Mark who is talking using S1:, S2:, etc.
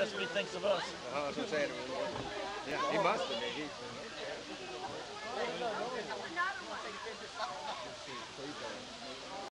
S1: that's what he thinks of us.
S2: Uh, that's what I'm saying. Yeah, he must have. He,
S3: No,